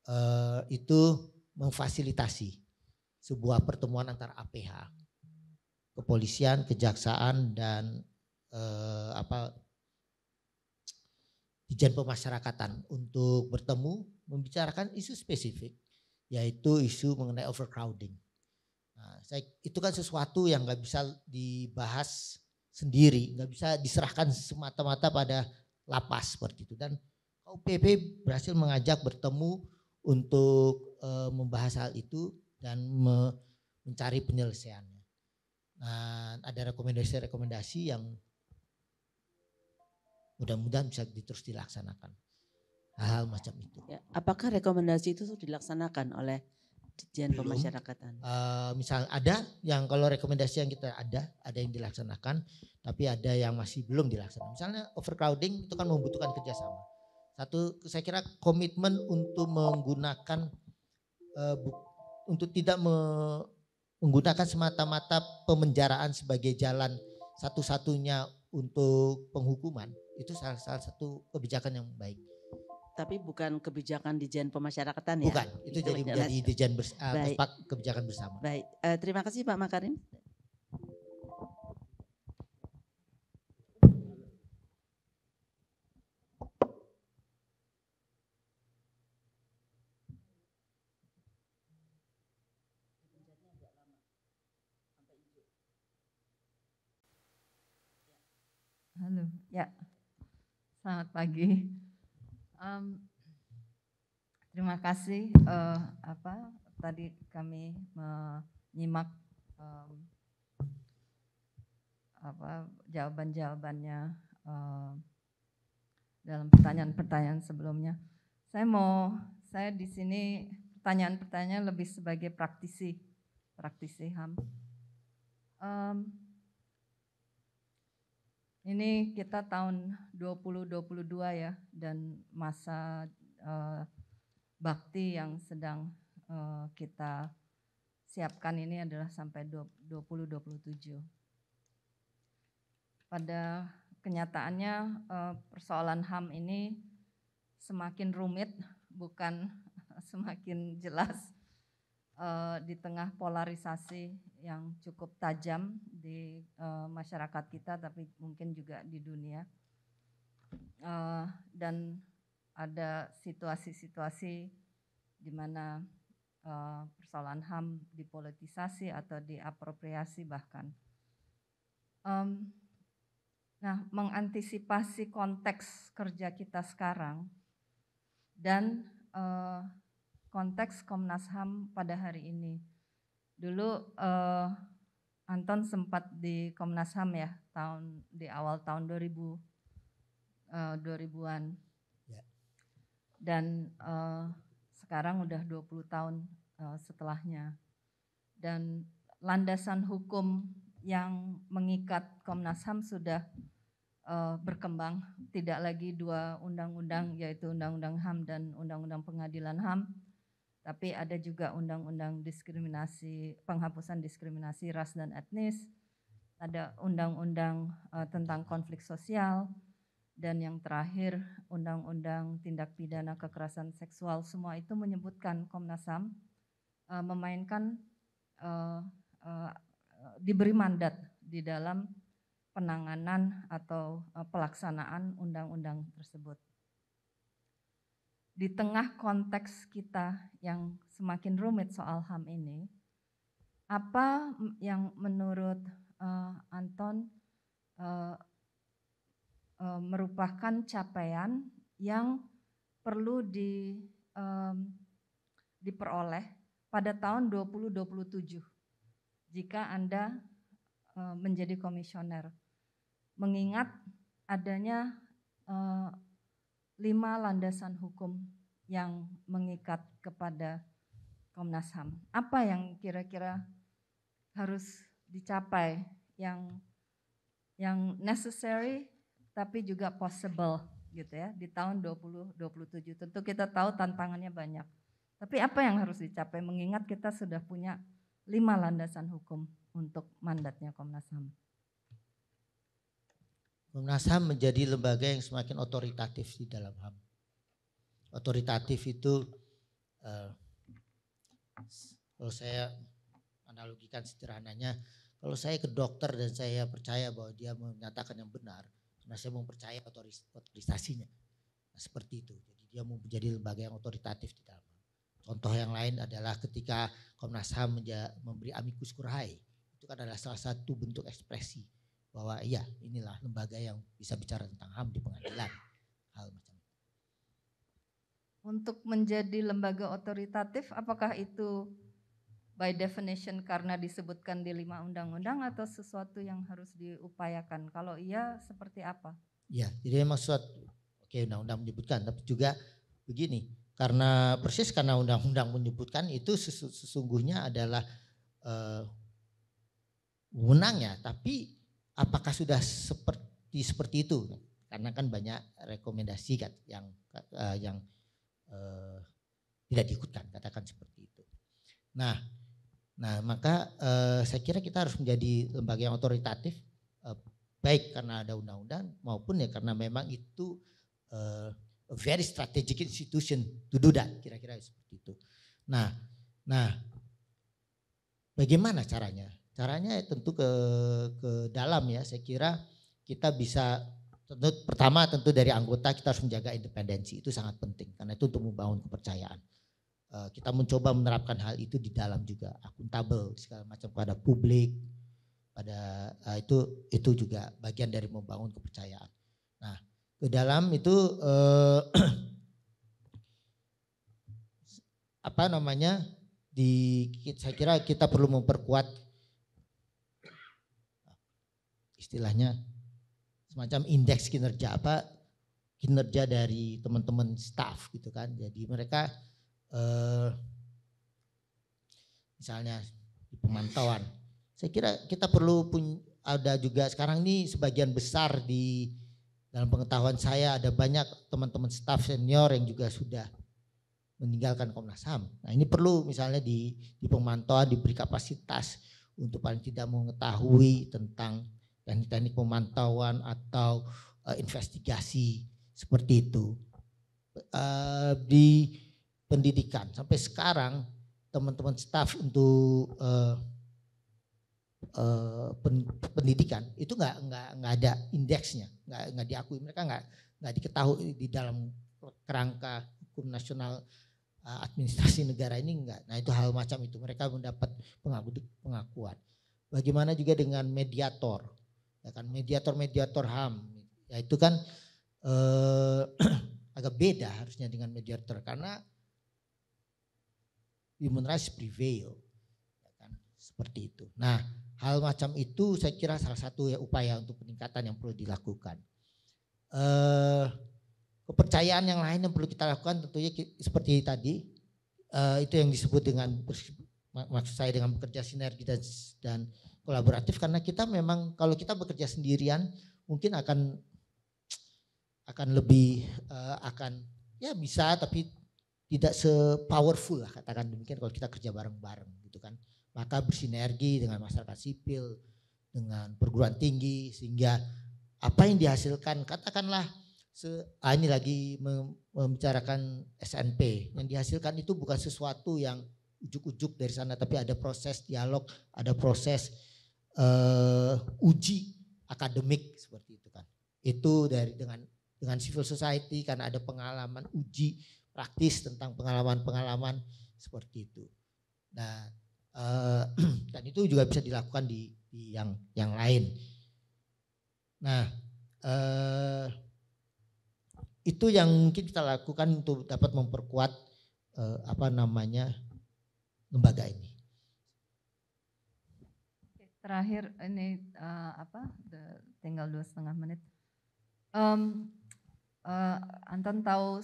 uh, itu memfasilitasi sebuah pertemuan antara APH, kepolisian, kejaksaan dan eh, apa Dijen Pemasyarakatan untuk bertemu membicarakan isu spesifik yaitu isu mengenai overcrowding. Nah, saya, itu kan sesuatu yang nggak bisa dibahas sendiri, nggak bisa diserahkan semata-mata pada lapas seperti itu. Dan KUPP berhasil mengajak bertemu untuk e, membahas hal itu dan me, mencari penyelesaiannya. Nah, ada rekomendasi-rekomendasi yang mudah-mudahan bisa terus dilaksanakan. Hal-hal macam itu. Ya, apakah rekomendasi itu dilaksanakan oleh Dijen Pemasyarakatan? Uh, misal ada yang kalau rekomendasi yang kita ada, ada yang dilaksanakan, tapi ada yang masih belum dilaksanakan. Misalnya overcrowding itu kan membutuhkan kerjasama satu saya kira komitmen untuk menggunakan uh, untuk tidak me, menggunakan semata-mata pemenjaraan sebagai jalan satu-satunya untuk penghukuman itu salah, salah satu kebijakan yang baik. Tapi bukan kebijakan Dijen Pemasyarakatan ya? Bukan, itu jadi menjadi Dijen bers, uh, kebijakan bersama. Baik, uh, terima kasih Pak Makarim. Halo, ya. Selamat pagi. Um, terima kasih uh, apa tadi kami menyimak um, apa jawaban-jawabannya uh, dalam pertanyaan-pertanyaan sebelumnya. Saya mau saya di sini pertanyaan-pertanyaan lebih sebagai praktisi praktisi HAM. Um, Ini kita tahun 2022 ya dan masa uh, bakti yang sedang uh, kita siapkan ini adalah sampai 2027. Pada kenyataannya uh, persoalan HAM ini semakin rumit bukan semakin jelas uh, di tengah polarisasi yang cukup tajam di uh, masyarakat kita, tapi mungkin juga di dunia. Uh, dan ada situasi-situasi di mana uh, persoalan HAM dipolitisasi atau diapropriasi bahkan. Um, nah, mengantisipasi konteks kerja kita sekarang dan uh, konteks Komnas HAM pada hari ini Dulu uh, Anton sempat di Komnas HAM ya tahun di awal tahun 2000 uh, 2000-an. Ya. Dan uh, sekarang udah 20 tahun uh, setelahnya. Dan landasan hukum yang mengikat Komnas HAM sudah uh, berkembang, tidak lagi dua undang-undang yaitu Undang-Undang HAM dan Undang-Undang Pengadilan HAM tapi ada juga undang-undang diskriminasi, penghapusan diskriminasi ras dan etnis, ada undang-undang uh, tentang konflik sosial, dan yang terakhir undang-undang tindak pidana kekerasan seksual. Semua itu menyebutkan Komnas HAM uh, memainkan uh, uh, diberi mandat di dalam penanganan atau uh, pelaksanaan undang-undang tersebut di tengah konteks kita yang semakin rumit soal HAM ini, apa yang menurut uh, Anton uh, uh, merupakan capaian yang perlu di, um, diperoleh pada tahun 2027 jika Anda uh, menjadi komisioner. Mengingat adanya uh, lima landasan hukum yang mengikat kepada Komnas HAM. Apa yang kira-kira harus dicapai yang yang necessary tapi juga possible gitu ya di tahun 2027. Tentu kita tahu tantangannya banyak. Tapi apa yang harus dicapai mengingat kita sudah punya lima landasan hukum untuk mandatnya Komnas HAM. Komnas HAM menjadi lembaga yang semakin otoritatif di dalam HAM. Otoritatif itu uh, kalau saya analogikan sederhananya, kalau saya ke dokter dan saya percaya bahwa dia menyatakan yang benar, karena saya mempercaya otoris, otorisasinya. Nah, seperti itu. Jadi dia mau menjadi lembaga yang otoritatif di dalam. Contoh yang lain adalah ketika Komnas HAM memberi amikus curiae, itu kan adalah salah satu bentuk ekspresi bahwa iya inilah lembaga yang bisa bicara tentang HAM di pengadilan. Hal macam itu. Untuk menjadi lembaga otoritatif apakah itu by definition karena disebutkan di lima undang-undang atau sesuatu yang harus diupayakan? Kalau iya seperti apa? Iya, jadi memang sesuatu oke undang-undang menyebutkan tapi juga begini, karena persis karena undang-undang menyebutkan itu sesungguhnya adalah uh, wewenangnya, tapi apakah sudah seperti seperti itu? Karena kan banyak rekomendasi kan yang uh, yang uh, tidak diikutkan, katakan seperti itu. Nah, nah maka uh, saya kira kita harus menjadi lembaga yang otoritatif, uh, baik karena ada undang-undang maupun ya karena memang itu uh, a very strategic institution to do that, kira-kira seperti itu. Nah, nah bagaimana caranya? Caranya tentu ke ke dalam ya. Saya kira kita bisa tentu pertama tentu dari anggota kita harus menjaga independensi itu sangat penting karena itu untuk membangun kepercayaan. Uh, kita mencoba menerapkan hal itu di dalam juga akuntabel segala macam pada publik pada uh, itu itu juga bagian dari membangun kepercayaan. Nah ke dalam itu uh, apa namanya di saya kira kita perlu memperkuat istilahnya semacam indeks kinerja apa kinerja dari teman-teman staff gitu kan. Jadi mereka eh, misalnya di pemantauan, saya kira kita perlu pun ada juga sekarang ini sebagian besar di dalam pengetahuan saya ada banyak teman-teman staf senior yang juga sudah meninggalkan Komnas HAM. Nah ini perlu misalnya di, di pemantauan diberi kapasitas untuk paling tidak mengetahui tentang teknik-teknik pemantauan atau uh, investigasi seperti itu. Uh, di pendidikan sampai sekarang teman-teman staf untuk uh, uh, pendidikan itu nggak nggak nggak ada indeksnya, nggak nggak diakui mereka nggak nggak diketahui di dalam kerangka hukum nasional administrasi negara ini enggak. Nah itu hal macam itu mereka mendapat pengakuan. Bagaimana juga dengan mediator, ya kan mediator-mediator ham, ya itu kan uh, agak beda harusnya dengan mediator karena human rights prevail, ya kan seperti itu. Nah hal macam itu saya kira salah satu ya upaya untuk peningkatan yang perlu dilakukan. Uh, kepercayaan yang lain yang perlu kita lakukan tentunya seperti tadi uh, itu yang disebut dengan maksud saya dengan bekerja sinergi dan, dan kolaboratif karena kita memang kalau kita bekerja sendirian mungkin akan akan lebih uh, akan ya bisa tapi tidak sepowerful lah katakan demikian kalau kita kerja bareng-bareng gitu kan. Maka bersinergi dengan masyarakat sipil, dengan perguruan tinggi sehingga apa yang dihasilkan katakanlah se, ah ini lagi membicarakan SNP yang dihasilkan itu bukan sesuatu yang ujuk-ujuk dari sana tapi ada proses dialog, ada proses uh, uji akademik seperti itu kan. Itu dari dengan dengan civil society karena ada pengalaman uji praktis tentang pengalaman-pengalaman seperti itu. Nah, uh, dan itu juga bisa dilakukan di, di yang yang lain. Nah, uh, itu yang mungkin kita lakukan untuk dapat memperkuat uh, apa namanya lembaga ini. Terakhir ini uh, apa? Tinggal dua setengah menit. Um, uh, Anton tahu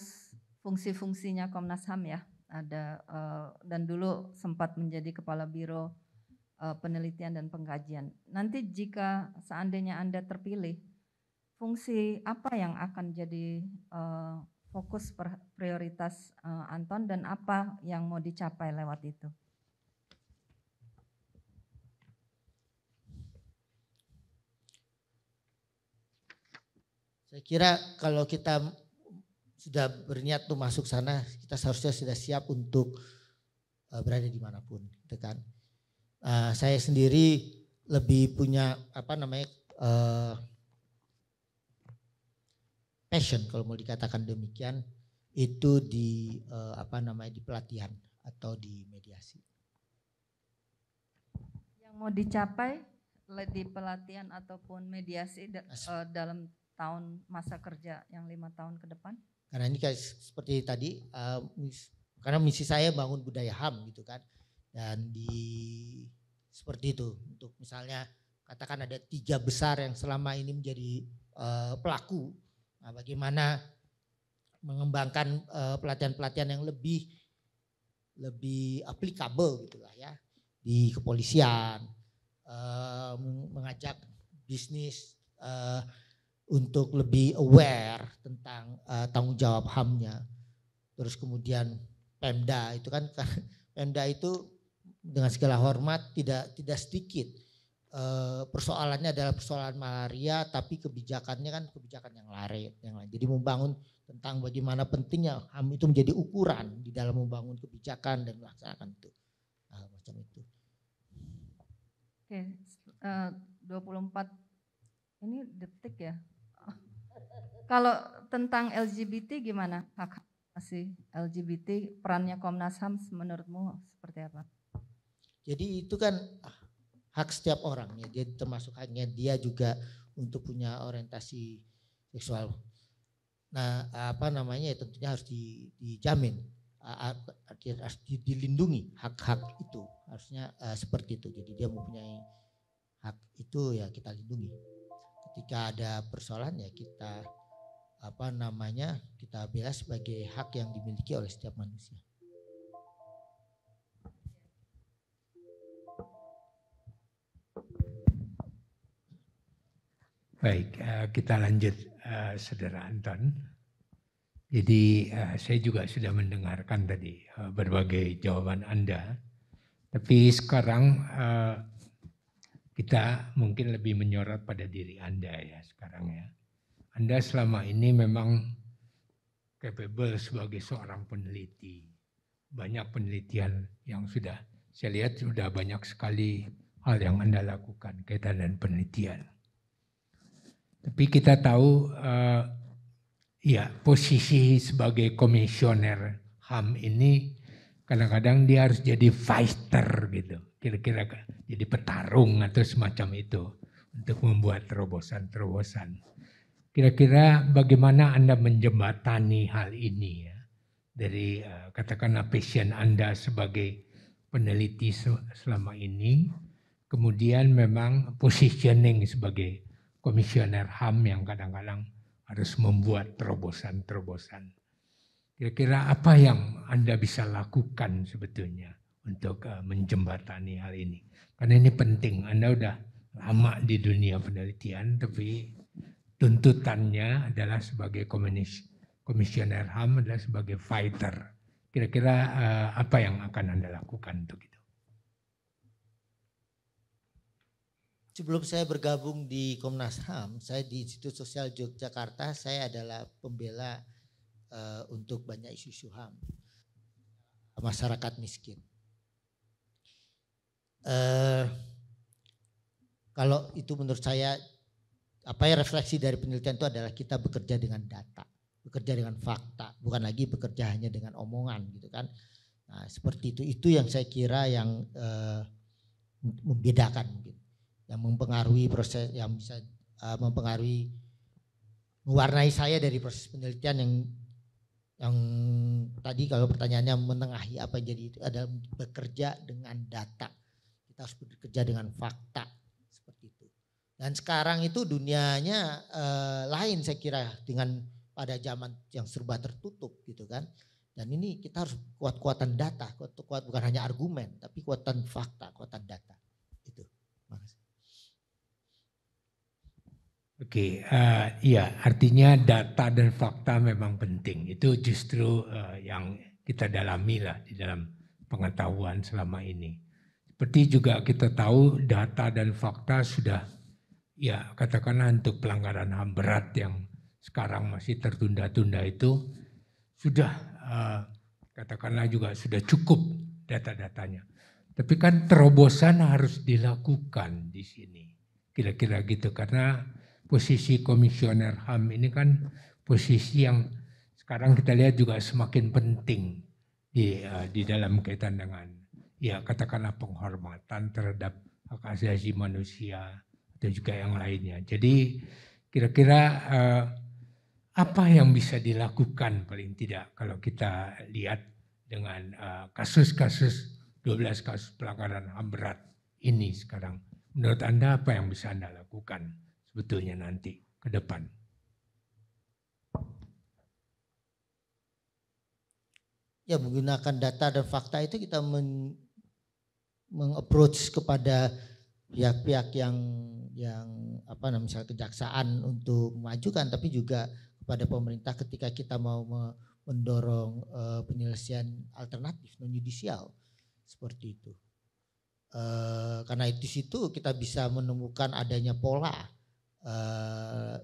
fungsi-fungsinya Komnas Ham ya ada uh, dan dulu sempat menjadi kepala biro uh, penelitian dan pengkajian. Nanti jika seandainya Anda terpilih, fungsi apa yang akan jadi uh, fokus prioritas uh, Anton dan apa yang mau dicapai lewat itu? Saya kira kalau kita sudah berniat tuh masuk sana, kita seharusnya sudah siap untuk uh, berada di mana pun, gitu kan. Uh, saya sendiri lebih punya apa namanya uh, passion kalau mau dikatakan demikian itu di uh, apa namanya di pelatihan atau di mediasi. Yang mau dicapai di pelatihan ataupun mediasi uh, dalam tahun masa kerja yang lima tahun ke depan? Karena ini kayak seperti tadi, uh, karena misi saya bangun budaya HAM gitu kan. Dan di seperti itu untuk misalnya katakan ada tiga besar yang selama ini menjadi uh, pelaku. Nah, bagaimana mengembangkan pelatihan-pelatihan uh, yang lebih lebih applicable gitulah ya di kepolisian, uh, mengajak bisnis uh, untuk lebih aware tentang uh, tanggung jawab HAM-nya. Terus kemudian Pemda itu kan Pemda itu dengan segala hormat tidak tidak sedikit uh, persoalannya adalah persoalan malaria tapi kebijakannya kan kebijakan yang lari yang lain. Jadi membangun tentang bagaimana pentingnya HAM itu menjadi ukuran di dalam membangun kebijakan dan melaksanakan itu. Nah, macam itu. Oke, uh, 24 ini detik ya kalau tentang LGBT gimana hak masih LGBT perannya Komnas HAM menurutmu seperti apa? Jadi itu kan hak setiap orang ya, jadi termasuk haknya dia juga untuk punya orientasi seksual. Nah apa namanya ya tentunya harus di, dijamin, harus dilindungi hak-hak itu harusnya uh, seperti itu. Jadi dia mempunyai hak itu ya kita lindungi. Ketika ada persoalan ya kita apa namanya kita bela sebagai hak yang dimiliki oleh setiap manusia. Baik, uh, kita lanjut uh, Saudara Anton. Jadi uh, saya juga sudah mendengarkan tadi berbagai jawaban Anda. Tapi sekarang kita mungkin lebih menyorot pada diri Anda ya sekarang ya. Anda selama ini memang capable sebagai seorang peneliti. Banyak penelitian yang sudah saya lihat sudah banyak sekali hal yang Anda lakukan kaitan dengan penelitian. Tapi kita tahu uh, ya posisi sebagai komisioner HAM ini kadang-kadang dia harus jadi fighter gitu. Kira-kira jadi petarung atau semacam itu untuk membuat terobosan-terobosan. Kira-kira bagaimana Anda menjembatani hal ini ya? Dari uh, katakanlah passion Anda sebagai peneliti selama ini, kemudian memang positioning sebagai komisioner HAM yang kadang-kadang harus membuat terobosan-terobosan. Kira-kira apa yang Anda bisa lakukan sebetulnya untuk uh, menjembatani hal ini? Karena ini penting, Anda udah lama di dunia penelitian, tapi tuntutannya adalah sebagai komunis, komisioner HAM adalah sebagai fighter. Kira-kira uh, apa yang akan Anda lakukan untuk itu? Sebelum saya bergabung di Komnas HAM, saya di Institut Sosial Yogyakarta, saya adalah pembela uh, untuk banyak isu-isu HAM. Masyarakat miskin. Uh, kalau itu menurut saya, apa ya refleksi dari penelitian itu adalah kita bekerja dengan data, bekerja dengan fakta, bukan lagi bekerja hanya dengan omongan gitu kan. Nah, seperti itu, itu yang saya kira yang uh, membedakan mungkin yang mempengaruhi proses yang bisa uh, mempengaruhi mewarnai saya dari proses penelitian yang yang tadi kalau pertanyaannya menengahi apa jadi itu adalah bekerja dengan data kita harus bekerja dengan fakta seperti itu. Dan sekarang itu dunianya uh, lain saya kira dengan pada zaman yang serba tertutup gitu kan. Dan ini kita harus kuat-kuatan data kuat, kuat bukan hanya argumen tapi kuatan fakta kuatan data. Itu. Oke, okay, uh, eh, iya artinya data dan fakta memang penting. Itu justru uh, yang kita dalami lah di dalam pengetahuan selama ini. Seperti juga kita tahu data dan fakta sudah ya katakanlah untuk pelanggaran HAM berat yang sekarang masih tertunda-tunda itu sudah uh, katakanlah juga sudah cukup data-datanya. Tapi kan terobosan harus dilakukan di sini. Kira-kira gitu karena posisi komisioner HAM ini kan posisi yang sekarang kita lihat juga semakin penting di uh, di dalam kaitan dengan ya katakanlah penghormatan terhadap hak asasi manusia atau juga yang lainnya. Jadi kira-kira uh, apa yang bisa dilakukan paling tidak kalau kita lihat dengan kasus-kasus uh, 12 kasus pelanggaran HAM berat ini sekarang. Menurut Anda apa yang bisa Anda lakukan? sebetulnya nanti ke depan. Ya menggunakan data dan fakta itu kita men, mengapproach kepada pihak-pihak yang yang apa namanya misalnya kejaksaan untuk memajukan tapi juga kepada pemerintah ketika kita mau mendorong uh, penyelesaian alternatif non yudisial seperti itu. Uh, karena di situ kita bisa menemukan adanya pola Eh,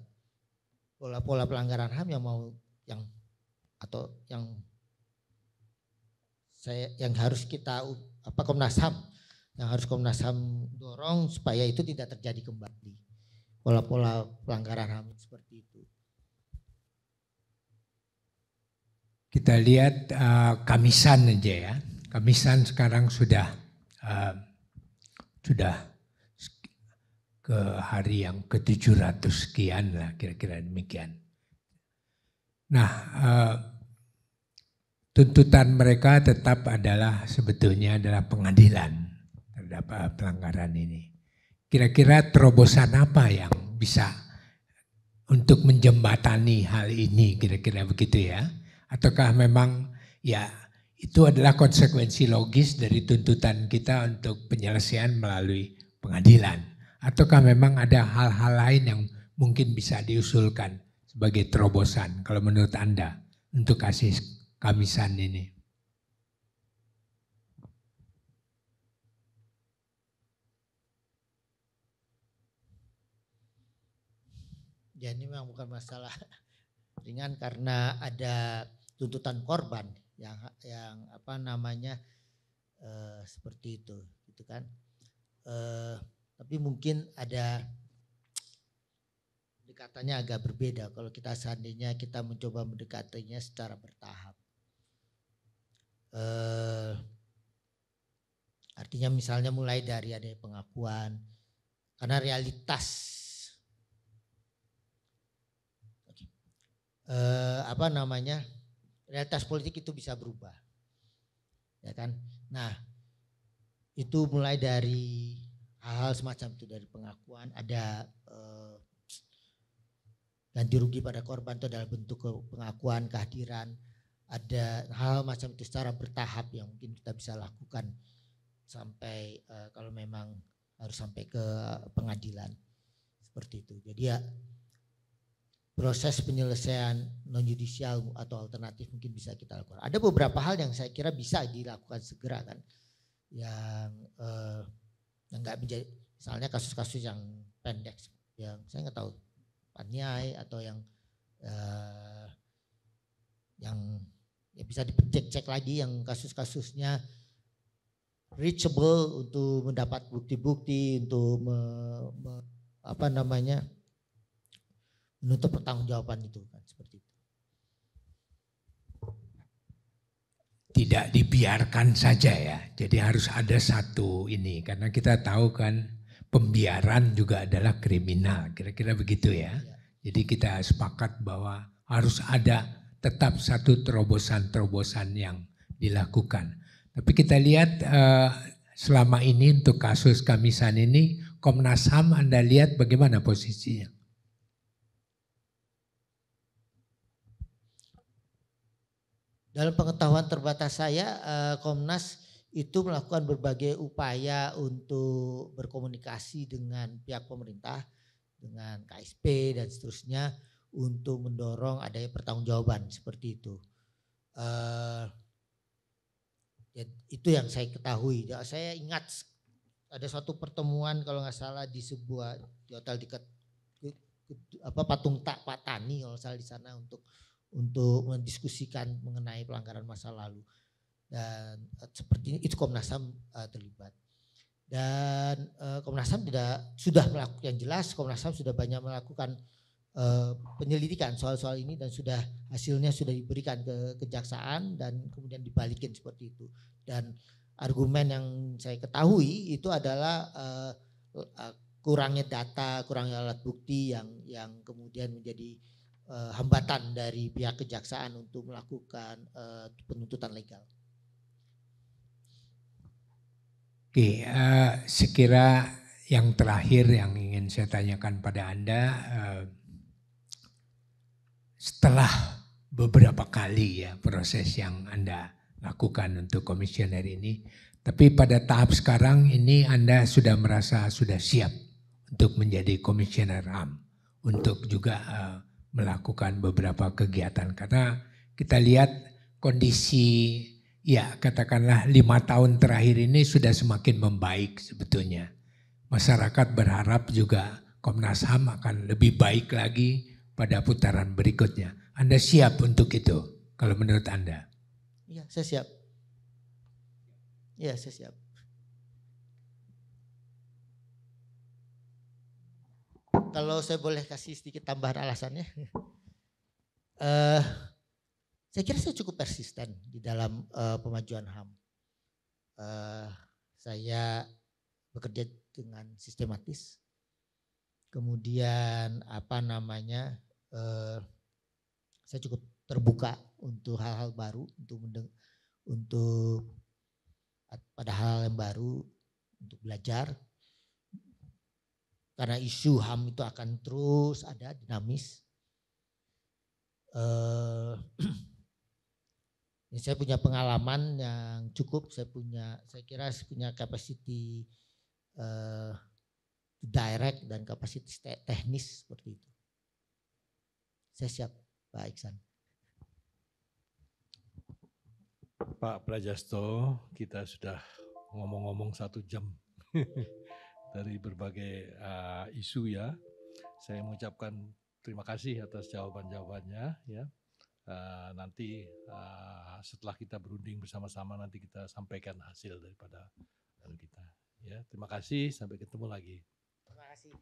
pola-pola uh, pelanggaran HAM yang mau yang atau yang saya yang harus kita apa Komnas HAM yang harus Komnas HAM dorong supaya itu tidak terjadi kembali pola-pola pelanggaran HAM seperti itu. Kita lihat uh, Kamisan aja ya. Kamisan sekarang sudah uh, sudah ke hari yang ke-700 sekian lah kira-kira demikian. Nah, uh, tuntutan mereka tetap adalah sebetulnya adalah pengadilan uh, pelanggaran ini. Kira-kira terobosan apa yang bisa untuk menjembatani hal ini kira-kira begitu ya? Ataukah memang ya itu adalah konsekuensi logis dari tuntutan kita untuk penyelesaian melalui pengadilan? Ataukah memang ada hal-hal lain yang mungkin bisa diusulkan sebagai terobosan kalau menurut Anda untuk kasih kamisan ini? Ya ini memang bukan masalah ringan karena ada tuntutan korban yang yang apa namanya uh, seperti itu gitu kan. Uh, tapi mungkin ada pendekatannya agak berbeda kalau kita seandainya kita mencoba mendekatinya secara bertahap. Uh, artinya misalnya mulai dari ada pengakuan karena realitas uh, apa namanya realitas politik itu bisa berubah. Ya kan? Nah, itu mulai dari hal-hal semacam itu dari pengakuan ada eh, ganti rugi pada korban itu adalah bentuk pengakuan kehadiran ada hal, -hal macam itu secara bertahap yang mungkin kita bisa lakukan sampai eh, kalau memang harus sampai ke pengadilan seperti itu jadi ya proses penyelesaian non judicial atau alternatif mungkin bisa kita lakukan. Ada beberapa hal yang saya kira bisa dilakukan segera kan, yang eh, yang nggak menjadi, misalnya kasus-kasus yang pendek, yang saya nggak tahu paniai atau yang eh, yang ya bisa dicek-cek lagi yang kasus-kasusnya reachable untuk mendapat bukti-bukti untuk me, me, apa namanya menutup pertanggungjawaban itu kan seperti itu. Tidak dibiarkan saja ya. Jadi harus ada satu ini karena kita tahu kan pembiaran juga adalah kriminal. Kira-kira begitu ya. ya. Jadi kita sepakat bahwa harus ada tetap satu terobosan-terobosan yang dilakukan. Tapi kita lihat uh, selama ini untuk kasus Kamisan ini Komnas HAM Anda lihat bagaimana posisinya? Dalam pengetahuan terbatas saya, eh, Komnas itu melakukan berbagai upaya untuk berkomunikasi dengan pihak pemerintah, dengan KSP dan seterusnya untuk mendorong adanya pertanggungjawaban seperti itu. Uh, ya, itu yang saya ketahui. Ya, saya ingat ada suatu pertemuan kalau nggak salah di sebuah di hotel dekat apa patung tak Pak Tani kalau salah di sana untuk untuk mendiskusikan mengenai pelanggaran masa lalu. Dan uh, seperti ini itu Komnas HAM uh, terlibat. Dan uh, Komnas HAM tidak sudah melakukan yang jelas Komnas HAM sudah banyak melakukan uh, penyelidikan soal-soal ini dan sudah hasilnya sudah diberikan ke kejaksaan dan kemudian dibalikin seperti itu. Dan argumen yang saya ketahui itu adalah uh, uh, kurangnya data kurangnya alat bukti yang yang kemudian menjadi uh, hambatan dari pihak kejaksaan untuk melakukan uh, penuntutan legal. Oke, uh, sekira yang terakhir yang ingin saya tanyakan pada Anda, uh, setelah beberapa kali ya proses yang Anda lakukan untuk komisioner ini, tapi pada tahap sekarang ini Anda sudah merasa sudah siap untuk menjadi komisioner HAM, untuk juga uh, melakukan beberapa kegiatan karena kita lihat kondisi ya katakanlah lima tahun terakhir ini sudah semakin membaik sebetulnya. Masyarakat berharap juga Komnas HAM akan lebih baik lagi pada putaran berikutnya. Anda siap untuk itu kalau menurut Anda? Iya, saya siap. Iya, saya siap. Kalau saya boleh kasih sedikit tambahan alasannya. uh, saya kira saya cukup persisten di dalam uh, pemajuan HAM. Uh, saya bekerja dengan sistematis. Kemudian apa namanya, uh, saya cukup terbuka untuk hal-hal baru, untuk mendeng untuk pada hal yang baru, untuk belajar, karena isu HAM itu akan terus ada dinamis. Uh, saya punya pengalaman yang cukup, saya punya, saya kira saya punya capacity uh, direct dan kapasitas te- teknis seperti itu. Saya siap, Pak Iksan. Pak Prajasto, kita sudah ngomong-ngomong satu jam dari berbagai uh, isu ya. Saya mengucapkan terima kasih atas jawaban-jawabannya ya. Uh, nanti uh, setelah kita berunding bersama-sama nanti kita sampaikan hasil daripada anu kita ya. Terima kasih, sampai ketemu lagi. Terima kasih.